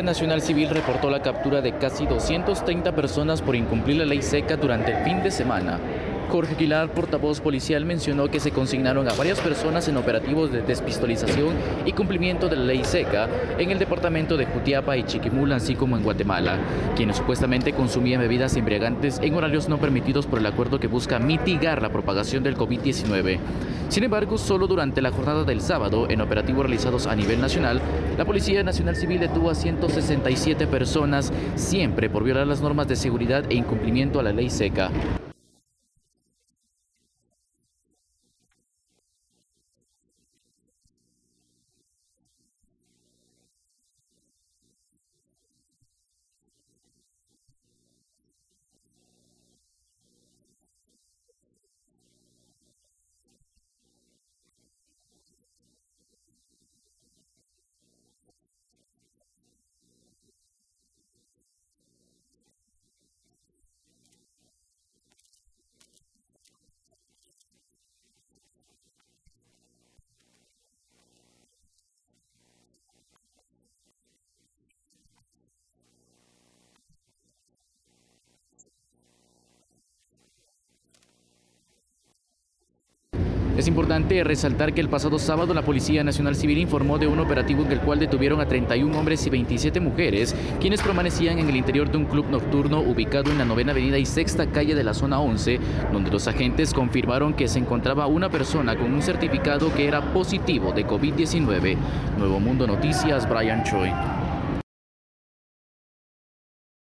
Nacional Civil reportó la captura de casi 230 personas por incumplir la ley seca durante el fin de semana. Jorge Aguilar, portavoz policial, mencionó que se consignaron a varias personas en operativos de despistolización y cumplimiento de la ley seca en el departamento de Jutiapa y Chiquimula, así como en Guatemala, quienes supuestamente consumían bebidas embriagantes en horarios no permitidos por el acuerdo que busca mitigar la propagación del COVID-19. Sin embargo, solo durante la jornada del sábado, en operativos realizados a nivel nacional, la Policía Nacional Civil detuvo a 167 personas, siempre por violar las normas de seguridad e incumplimiento a la ley seca. Es importante resaltar que el pasado sábado la Policía Nacional Civil informó de un operativo en el cual detuvieron a 31 hombres y 27 mujeres, quienes permanecían en el interior de un club nocturno ubicado en la novena avenida y sexta calle de la zona 11, donde los agentes confirmaron que se encontraba una persona con un certificado que era positivo de COVID-19. Nuevo Mundo Noticias, Brian Choi.